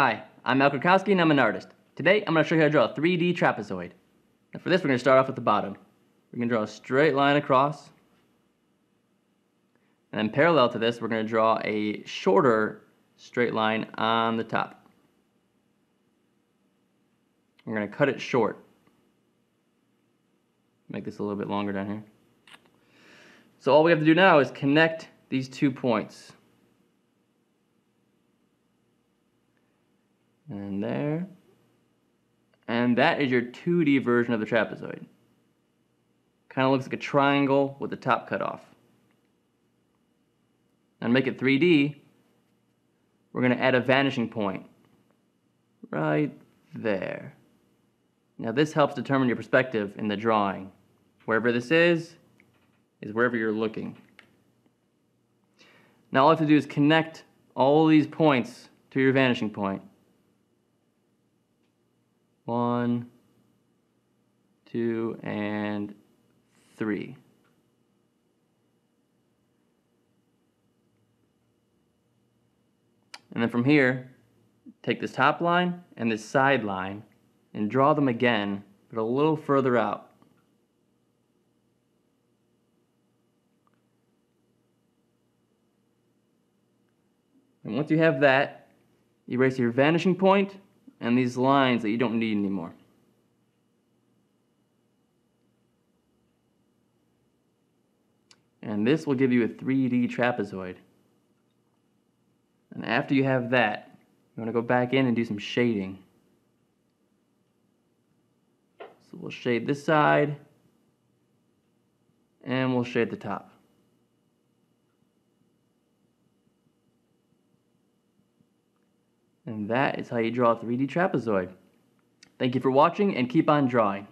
Hi, I'm Al Krakowski and I'm an artist. Today I'm going to show you how to draw a 3D trapezoid. And for this we're going to start off at the bottom. We're going to draw a straight line across. And then parallel to this we're going to draw a shorter straight line on the top. We're going to cut it short. Make this a little bit longer down here. So all we have to do now is connect these two points. And there. And that is your 2D version of the trapezoid. Kind of looks like a triangle with the top cut off. And make it 3D, we're going to add a vanishing point right there. Now this helps determine your perspective in the drawing. Wherever this is, is wherever you're looking. Now all I have to do is connect all these points to your vanishing point. One, two, and three. And then from here, take this top line and this side line and draw them again, but a little further out. And once you have that, erase your vanishing point and these lines that you don't need anymore. And this will give you a 3D trapezoid. And after you have that, you want to go back in and do some shading. So we'll shade this side, and we'll shade the top. And that is how you draw a 3D trapezoid. Thank you for watching and keep on drawing.